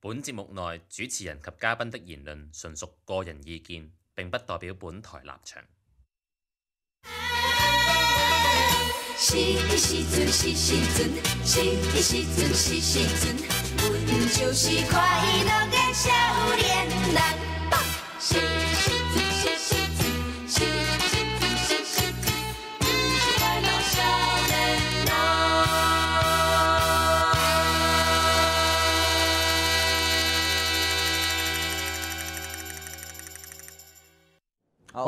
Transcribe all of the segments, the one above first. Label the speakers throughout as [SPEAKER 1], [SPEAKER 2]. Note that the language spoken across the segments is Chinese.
[SPEAKER 1] 本节目内主持人及嘉宾的言论纯属个人意见，并不代表本台立
[SPEAKER 2] 场。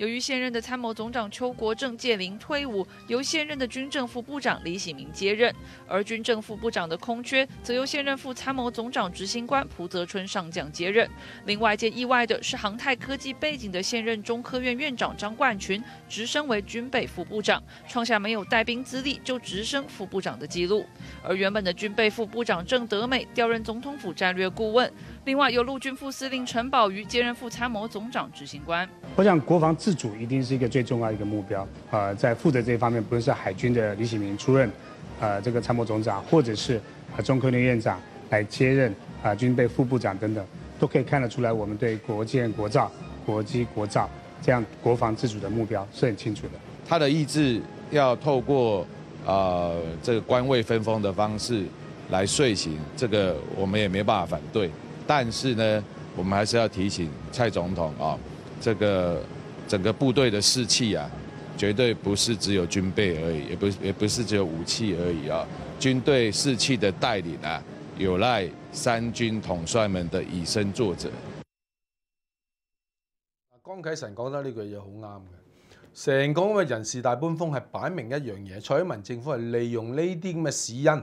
[SPEAKER 3] 由于现任的参谋总长邱国正届龄退伍，由现任的军政副部长李喜明接任，而军政副部长的空缺则由现任副参谋总长执行官蒲泽春上将接任。令外界意外的是，航太科技背景的现任中科院院长张冠群直升为军备副部长，创下没有带兵资历就直升副部长的记录。而原本的军备副部长郑德美调任总统府战略顾问。另外，由陆军副司令陈宝瑜接任副参谋总长执行官。
[SPEAKER 4] 我想，国防自主一定是一个最重要的一个目标啊，在负责这方面，不论是海军的李启明出任啊这个参谋总长，或者是啊中科院院长来接任啊军备副部长等等，都可以看得出来，我们对国建国造、国机国造这样国防自主的目标是很清楚的。
[SPEAKER 5] 他的意志要透过啊这个官位分封的方式来遂行，这个我们也没办法反对。但是呢，我们还是要提醒蔡总统啊，这个整个部队的士气啊，绝对不是只有军备而已，也不也不是只有武器而已啊。军队士气的带领啊，有赖三军统帅们的以身作则。
[SPEAKER 2] 江启臣讲得呢句嘢好啱嘅，成个咁嘅人事大搬风系摆明一样嘢，蔡英文政府系利用呢啲咁嘅史因。